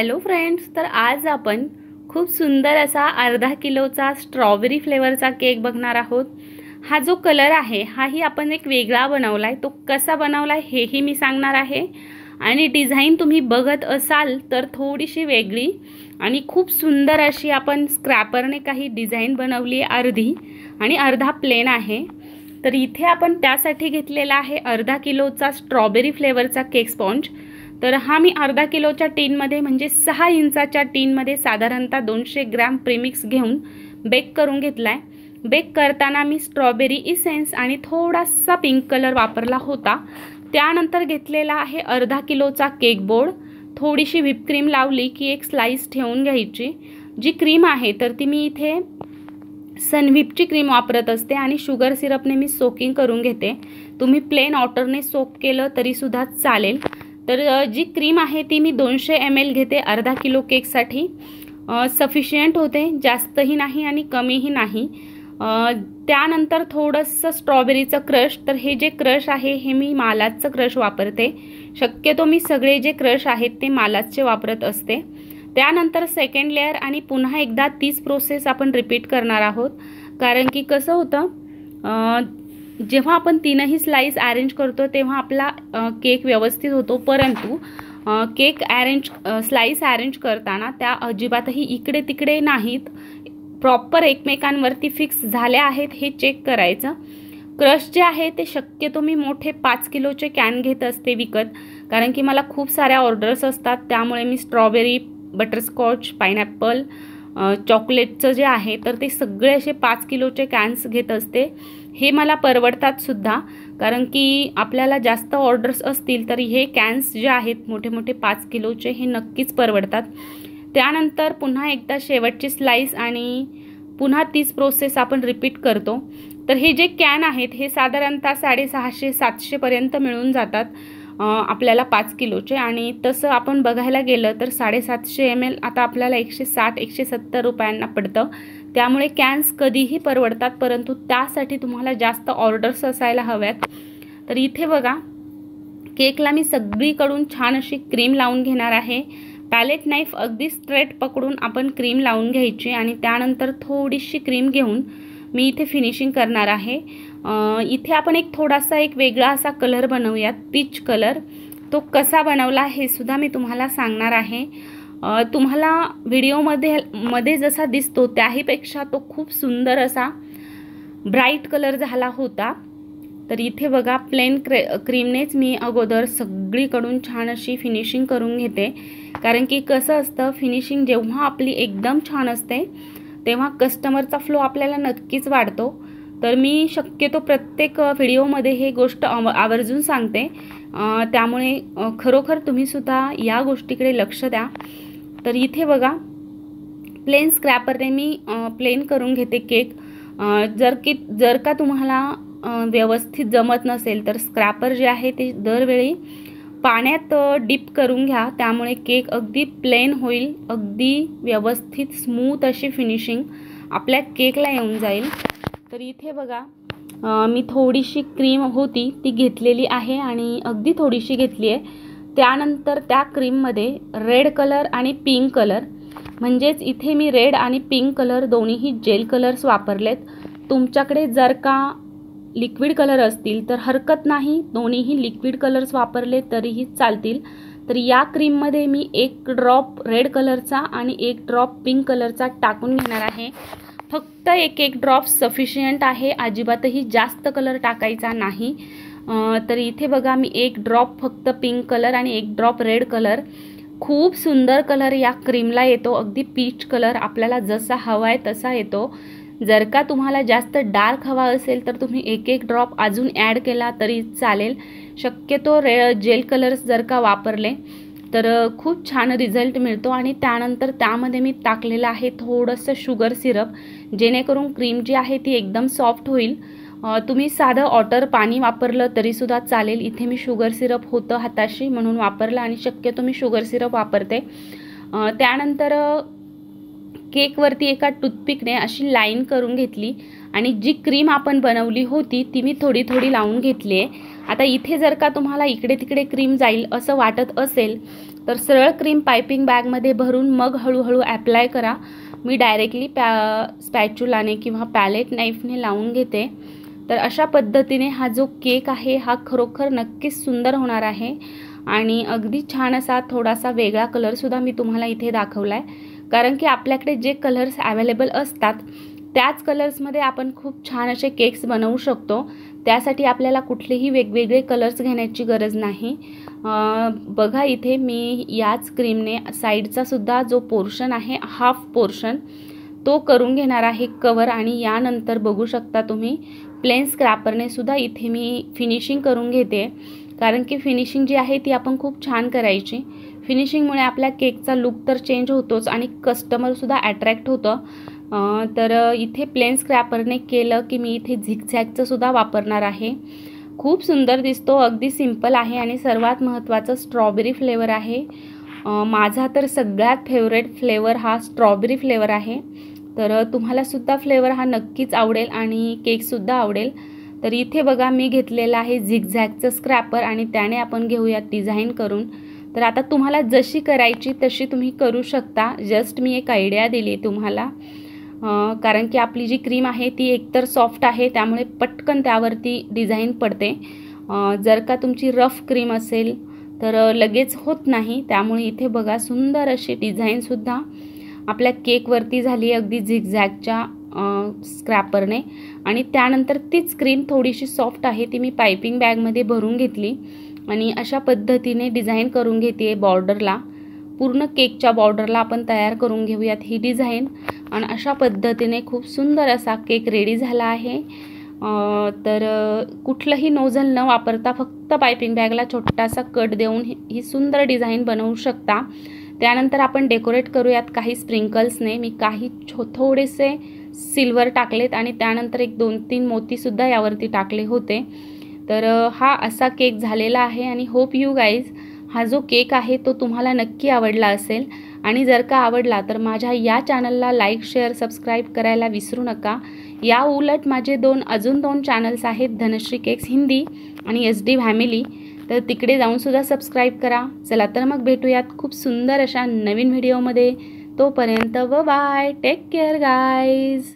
Hello friends तर आज आपण खूप सुंदर असा अर्धा किलोचा स्ट्रॉबेरी फ्लेवरचा केक बघणार आहोत. हा जो कलर आहे हाही आपण एक वेगळा बनवला आहे तो कसा बनवला आहे हेही मी सांगणार आहे. आणि डिझाईन तुम्ही बघत असाल तर थोडीशी वेगळी आणि खूप सुंदर अशी आपण स्क्रॅपरने काही डिझाईन बनवली आहे अर्धी आणि अर्धा प्लेन आहे. तर इथे आपण त्यासाठी घेतलेला आहे अर्धा किलोचा स्ट्रॉबेरी फ्लेवरचा केक स्पॉन्ज तर हा मी अर्धा किलोच्या टीनमध्ये म्हणजे सहा इंचाच्या टीनमध्ये साधारणतः दोनशे ग्रॅम प्रीमिक्स घेऊन बेक करून घेतला आहे बेक करताना मी स्ट्रॉबेरी इसेन्स आणि थोडासा पिंक कलर वापरला होता. त्यानंतर घेतलेला आहे अर्धा किलोचा केक बोर्ड. थोडीशी व्हिप क्रीम लावली की एक स्लाईस ठेवून घ्यायची. जी क्रीम आहे तर ती मी इथे सनव्हिपची क्रीम वापरत असते आणि शुगर सिरपने मी सोकिंग करून घेते. तुम्ही प्लेन ऑटरने सोप केलं तरीसुद्धा चालेल. तर जी क्रीम आहे ती मी दोनशे एम एल घेते अर्धा किलो केकसाठी. सफिशियंट होते जास्तही नाही आणि कमीही नाही. त्यानंतर थोडंसं स्ट्रॉबेरीचं क्रश तर हे जे क्रश आहे हे मी मालाचं क्रश वापरते. शक्यतो मी सगळे जे क्रश आहेत ते मालाचे वापरत असते. त्यानंतर सेकंड लेअर आणि पुन्हा एकदा तीच प्रोसेस आपण रिपीट करणार आहोत. कारण की कसं होतं जेव्हा आपण तीनही स्लाईस अरेंज करतो तेव्हा आपला केक व्यवस्थित होतो. परंतु केक अरेंज स्लाईस अरेंज करताना त्या अजिबातही इकडे तिकडे नाहीत. प्रॉपर एकमेकांवरती फिक्स झाल्या आहेत हे चेक करायचं. क्रश जे आहे ते शक्यतो मी मोठे पाच किलोचे कॅन घेत असते विकत. कारण की मला खूप साऱ्या ऑर्डर्स असतात. त्यामुळे मी स्ट्रॉबेरी बटरस्कॉच पायनॅपल चॉकलेटचं जे आहे तर ते सगळे असे पाच किलोचे कॅन्स घेत असते. हे मला परवडतात सुद्धा. कारण की आपल्याला जास्त ऑर्डर्स असतील तर हे कॅन्स जे आहेत मोठे मोठे पाच किलोचे हे नक्कीच परवडतात. त्यानंतर पुन्हा एकदा शेवटची स्लाईस आणि पुन्हा तीच प्रोसेस आपण रिपीट करतो. तर हे जे कॅन आहेत हे साधारणतः साडेसहाशे सातशेपर्यंत मिळून जातात आपल्याला पाच किलोचे. आणि तसं आपण बघायला गेलं तर साडेसातशे एम एल आता आपल्याला एकशे साठ एकशे सत्तर रुपयांना पडतं. त्यामुळे कॅन्स कधीही परवडतात परंतु त्यासाठी तुम्हाला जास्त ऑर्डर्स असायला हव्यात. तर इथे बघा केकला मी सगळीकडून छान अशी क्रीम लावून घेणार आहे. पॅलेट नाईफ अगदी स्ट्रेट पकडून आपण क्रीम लावून घ्यायची आणि त्यानंतर थोडीशी क्रीम घेऊन मी इथे फिनिशिंग करणार आहे. इथे आपण एक थोडासा एक वेगळा असा कलर बनवूयात पीच कलर तो कसा बनवला हे सुद्धा मी तुम्हाला सांगणार आहे. तुम्हाला व्हिडिओमध्ये मध्ये जसा दिसतो त्याहीपेक्षा तो खूप सुंदर असा ब्राईट कलर झाला होता. तर इथे बघा प्लेन क्रे क्रीमनेच मी अगोदर सगळीकडून छान अशी फिनिशिंग करून घेते. कारण की कसं असतं फिनिशिंग जेव्हा आपली एकदम छान असते तेव्हा कस्टमरचा फ्लो आपल्याला नक्कीच वाढतो. तर मी शक्यतो प्रत्येक व्हिडिओमध्ये हे गोष्ट आवर्जून सांगते. त्यामुळे खरोखर तुम्हीसुद्धा या गोष्टीकडे लक्ष द्या. तर इथे बघा प्लेन स्क्रॅपरने मी प्लेन करून घेते केक जर की जर का तुम्हाला व्यवस्थित जमत नसेल तर स्क्रॅपर जे आहे ते दरवेळी पाण्यात डिप करून घ्या. त्यामुळे केक अगदी प्लेन होईल अगदी व्यवस्थित स्मूथ अशी फिनिशिंग आपल्या केकला येऊन जाईल. तर इथे बघा मी थोडीशी क्रीम होती ती घेतलेली आहे आणि अगदी थोडीशी घेतली आहे. त्यानंतर त्या क्रीममध्ये रेड कलर आणि पिंक कलर. म्हणजेच इथे मी रेड आणि पिंक कलर दोन्हीही जेल कलर्स वापरलेत. तुमच्याकडे जर का लिक्विड कलर असतील तर हरकत नाही. दोन्हीही लिक्विड कलर्स वापरले तरीही चालतील. तर या क्रीममध्ये मी एक ड्रॉप रेड कलरचा आणि एक ड्रॉप पिंक कलरचा टाकून घेणार आहे. फक्त एक एक ड्रॉप सफिशियंट आहे. अजिबातही जास्त कलर टाकायचा नाही. तर इथे बघा मी एक ड्रॉप फक्त पिंक कलर आणि एक ड्रॉप रेड कलर खूप सुंदर कलर या क्रीमला येतो. अगदी पीच कलर आपल्याला जसा हवा आहे तसा येतो. जर का तुम्हाला जास्त डार्क हवा असेल तर तुम्ही एक एक ड्रॉप अजून ॲड केला तरी चालेल. शक्यतो रे जेल कलर्स जर का वापरले तर खूप छान रिझल्ट मिळतो. आणि त्यानंतर त्यामध्ये मी टाकलेलं आहे थोडंसं शुगर सिरप जेणेकरून क्रीम जी आहे ती एकदम सॉफ्ट होईल. तुम्ही साधं ऑटर पाणी वापरलं तरीसुद्धा चालेल. इथे मी शुगर सिरप होतं हाताशी म्हणून वापरलं आणि शक्यतो मी शुगर सिरप वापरते. त्यानंतर केकवरती एका टूथपिकने अशी लाईन करून घेतली आणि जी क्रीम आपण बनवली होती ती मी थोडी थोडी लावून घेतली आहे. आता इथे जर का तुम्हाला इकडे तिकडे क्रीम जाईल असं वाटत असेल तर सरळ क्रीम पायपिंग बॅगमध्ये भरून मग हळूहळू ॲप्लाय करा. मी डायरेक्टली पॅ स्पॅच्युलाने किंवा पॅलेट नाईफने लावून घेते. तर अशा पद्धतीने हा जो केक आहे हा खरोखर नक्कीच सुंदर होणार आहे. आणि अगदी छान असा थोडासा वेगळा कलरसुद्धा मी तुम्हाला इथे दाखवला आहे कारण की आपल्याकडे जे कलर्स अवेलेबल असतात त्याच कलर्समध्ये आपण खूप छान असे केक्स बनवू शकतो. त्यासाठी आपल्याला कुठलेही वेगवेगळे कलर्स घेण्याची गरज नाही. बघा इथे मी याच क्रीमने साईडचासुद्धा जो पोर्शन आहे हाफ पोर्शन तो करून घेणार आहे कवर आणि यानंतर बघू शकता तुम्ही. प्लेन स्क्रॅपरने सुद्धा इथे मी फिनिशिंग करून घेते. कारण की फिनिशिंग जी आहे ती आपण खूप छान करायची. फिनिशिंगमुळे आपल्या केकचा लुक तर चेंज होतोच आणि कस्टमरसुद्धा अट्रॅक्ट होतं. तर इथे प्लेन स्क्रॅपरने केलं की मी इथे झिकझॅकचं सुद्धा वापरणार आहे. खूप सुंदर दिसतो अगदी सिंपल आहे आणि सर्वात महत्त्वाचं स्ट्रॉबेरी फ्लेवर आहे. माझा तर सगळ्यात फेवरेट फ्लेवर हा स्ट्रॉबेरी फ्लेवर आहे. तर तुम्हालासुद्धा फ्लेवर हा नक्कीच आवडेल आणि केकसुद्धा आवडेल. तर इथे बघा मी घेतलेला आहे झिगझॅगचं स्क्रॅपर आणि त्याने आपण घेऊयात डिझाईन करून. तर आता तुम्हाला जशी करायची तशी तुम्ही करू शकता. जस्ट मी एक आयडिया दिली तुम्हाला. कारण की आपली जी क्रीम आहे ती एकतर सॉफ्ट आहे त्यामुळे पटकन त्यावरती डिझाईन पडते. जर का तुमची रफ क्रीम असेल तर लगेच होत नाही. त्यामुळे इथे बघा सुंदर अशी डिझाईनसुद्धा आपल्या केकवरती झाली अगदी झिगझॅगच्या स्क्रॅपरने आणि त्यानंतर तीच क्रीम थोडीशी सॉफ्ट आहे ती मी पायपिंग बॅगमध्ये भरून घेतली. आणि अशा पद्धतीने डिझाईन करून घेते बॉर्डरला पूर्ण केकच्या बॉर्डरला आपण तयार करून घेऊयात ही डिझाईन आणि अशा पद्धतीने खूप सुंदर असा केक रेडी झाला आहे. तर कुठलंही नोझल न वापरता फक्त पायपिंग बॅगला छोटासा कट देऊन ही सुंदर डिझाईन बनवू शकता. त्यानंतर आपण डेकोरेट करूयात काही स्प्रिंकल्सने मी काही छो थोडेसे सिल्वर टाकलेत आणि त्यानंतर एक दोन तीन मोतीसुद्धा यावरती टाकले होते. तर हा असा केक झालेला आहे आणि होप यू गाईज हा जो केक आहे तो तुम्हाला नक्की आवडला असेल. आणि जर का आवडला तर माझ्या या चॅनलला लाईक शेअर सबस्क्राईब करायला विसरू नका. या उलट माझे दोन अजून दोन चॅनल्स आहेत धनश्री केक्स हिंदी आणि एस डी फॅमिली तर तिकडे जाऊनसुद्धा सबस्क्राईब करा. चला तर मग भेटूयात खूप सुंदर अशा नवीन व्हिडिओमध्ये तोपर्यंत व बाय टेक केअर गाईज